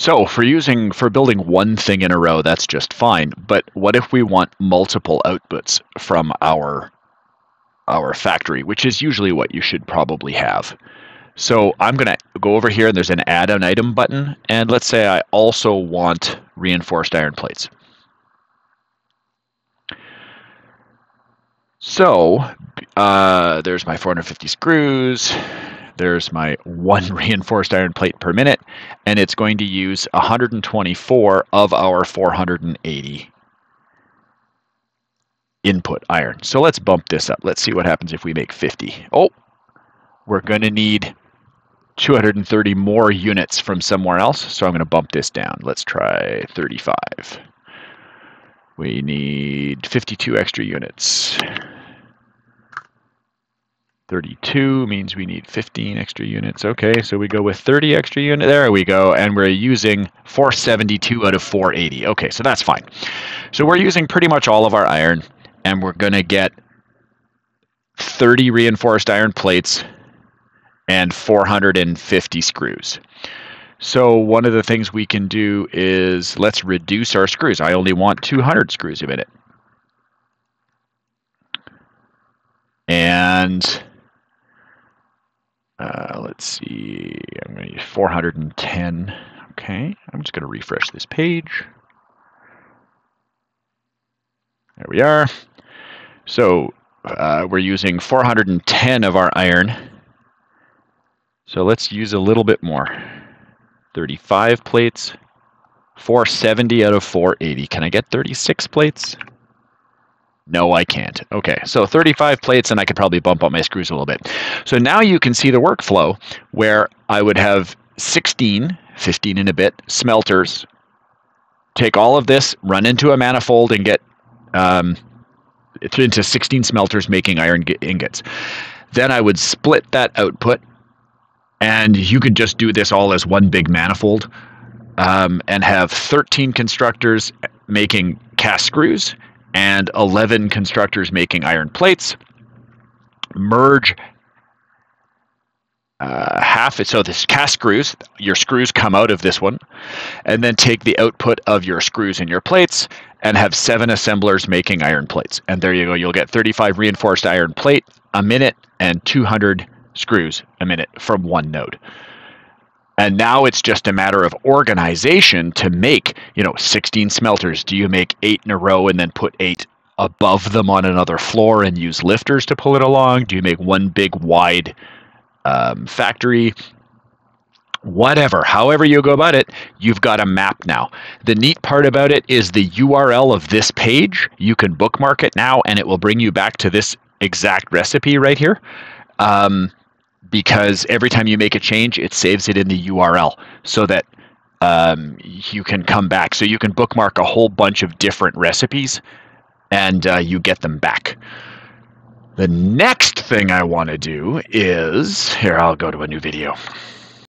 So for using for building one thing in a row, that's just fine. But what if we want multiple outputs from our our factory, which is usually what you should probably have. So I'm going to go over here and there's an add an item button. And let's say I also want reinforced iron plates. So uh, there's my 450 screws. There's my one reinforced iron plate per minute, and it's going to use 124 of our 480 input iron. So let's bump this up. Let's see what happens if we make 50. Oh, we're going to need 230 more units from somewhere else, so I'm going to bump this down. Let's try 35. We need 52 extra units. 32 means we need 15 extra units. Okay, so we go with 30 extra units. There we go. And we're using 472 out of 480. Okay, so that's fine. So we're using pretty much all of our iron, and we're going to get 30 reinforced iron plates and 450 screws. So one of the things we can do is let's reduce our screws. I only want 200 screws a minute. And let's see, I'm going to use 410. Okay, I'm just going to refresh this page. There we are. So uh, we're using 410 of our iron. So let's use a little bit more. 35 plates, 470 out of 480. Can I get 36 plates? No, I can't. Okay, so 35 plates, and I could probably bump up my screws a little bit. So now you can see the workflow where I would have 16, 15 in a bit, smelters, take all of this, run into a manifold, and get um, into 16 smelters making iron ingots. Then I would split that output, and you could just do this all as one big manifold um, and have 13 constructors making cast screws and 11 constructors making iron plates. Merge uh, half it. So this cast screws, your screws come out of this one, and then take the output of your screws and your plates and have seven assemblers making iron plates. And there you go. You'll get 35 reinforced iron plate a minute and 200 screws a minute from one node. And now it's just a matter of organization to make, you know, 16 smelters. Do you make eight in a row and then put eight above them on another floor and use lifters to pull it along? Do you make one big wide um, factory? Whatever, however you go about it, you've got a map now. The neat part about it is the URL of this page, you can bookmark it now and it will bring you back to this exact recipe right here. Um, because every time you make a change, it saves it in the URL so that um, you can come back. So you can bookmark a whole bunch of different recipes and uh, you get them back. The next thing I want to do is here, I'll go to a new video.